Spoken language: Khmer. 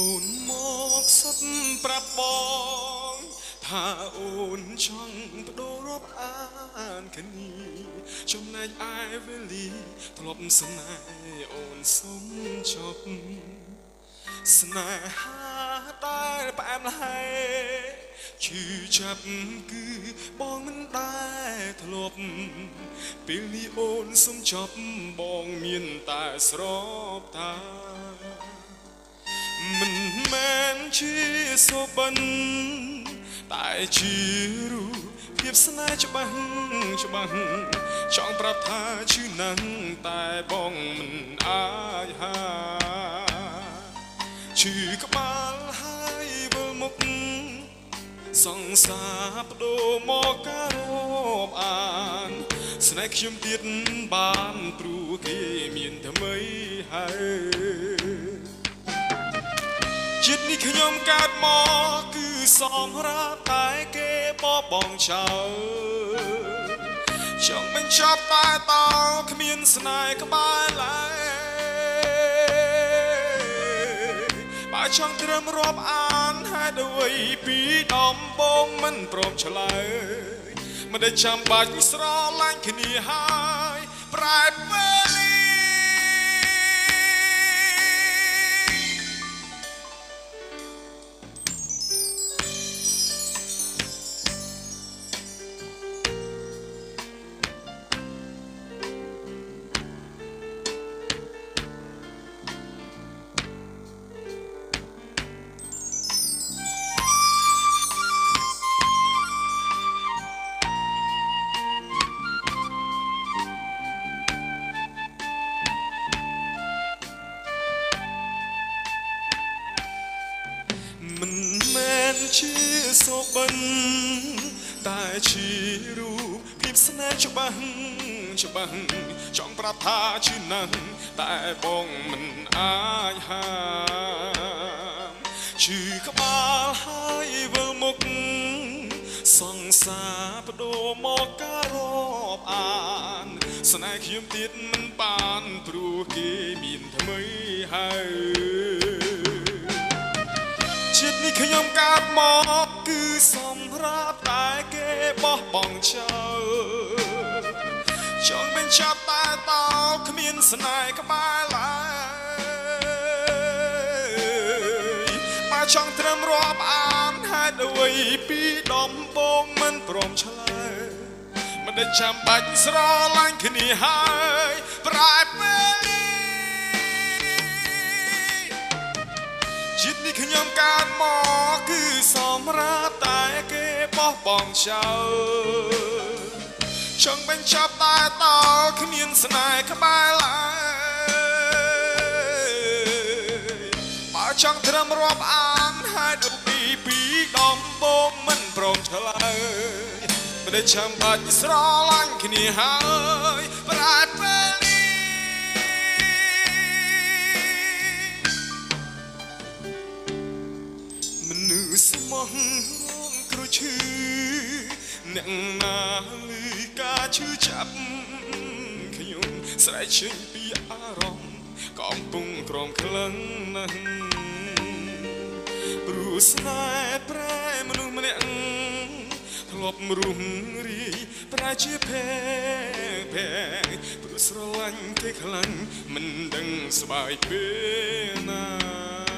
អូនមកសុទ្ធប្រាប់បងថាអូនចង់បដូររាប់អានគ្នាចំណែកឯវេលាធ្លាប់ស្នេហ៍អូនសុំចប់ស្នេហាដែលផ្អែមល្ហែឈឺចាប់គឺបងមិនដែលធ្លាប់ពេលនេះអូនសុំចប់បងមានតែស្របតា សុបិនតែជារូបភាពស្នេហ៍ច្បាស់ច្បាស់ចង់ប្រាប់ថាឈឺណាស់តែបងមិនអាចហាឈឺក្បាលហើយវិលមុខសង្សារបដូរមកការរាប់អានស្នេហ៍ខ្ញុំទៀតបានព្រោះគេមានថ្មីហើយ ចិត្តនេះខ្ញុំកើតមកគឺសំរាប់តែគេបបងចោលចង់បញ្ចប់តែតគ្មានស្នេហ៍ក្បែរឡើយបើចង់ត្រឹមរាប់អានហេតុអ្វីពីដំបងមិនព្រមឆ្លើយមិនได้ចាំបាច់ស្រឡាញ់គ្នាហើយប្រែពេល ជាសុបិនតែជារូបភាពស្នេហ៍ច្បាស់ច្បាស់ចង់ប្រាប់ថាឈឺណាស់តែបងមិនអាចហាមឈឺក្បាលហើយវិលមុខសង្សារបដូរមកការរាប់អានស្នេហ៍ខ្ញុំទៀតមិនបានព្រោះគេមានថ្មីហើយ ខ្ញុំកើតមកគឺសម្រាប់តែគេបោះបង់ចោលចង់បញ្ចប់តែតគ្មានស្នេហ៍ក្បែរឡើយបើចង់ត្រឹមរាប់អានហេតុអ្វីពីដំបងមិនព្រមឆ្លើយមិនได้ចាំបាច់ស្រឡាញ់គ្នាហើយប្រែពេល ជាតិនេះខ្ញុំកើតមកគឺសម្រាប់តែគេបោះបង់ចោលចង់បញ្ចប់តែតគ្មានស្នេហ៍ក្បែរឡើយបើចង់ត្រឹមរាប់អានហេតុពីពីដំបងមិនព្រមឆ្លើយមិនได้ចាំបាច់ស្រឡាញ់គ្នាហើយប្រែពេ ស្មោះរងគ្រោះឈឺអ្នកណាលឺការឈឺចាប់ខ្ញុំស្រែកចេញពីអារម្មណ៍កំពុងក្រំក្លឹងណាស់ព្រោះស្នេហ៍ប្រែមនុស្សម្នាក់ធ្លាប់រុំរីប្រែជាភេភេព្រោះស្រឡាញ់គេខ្លាំងមិនដឹងស្បាយពេលណា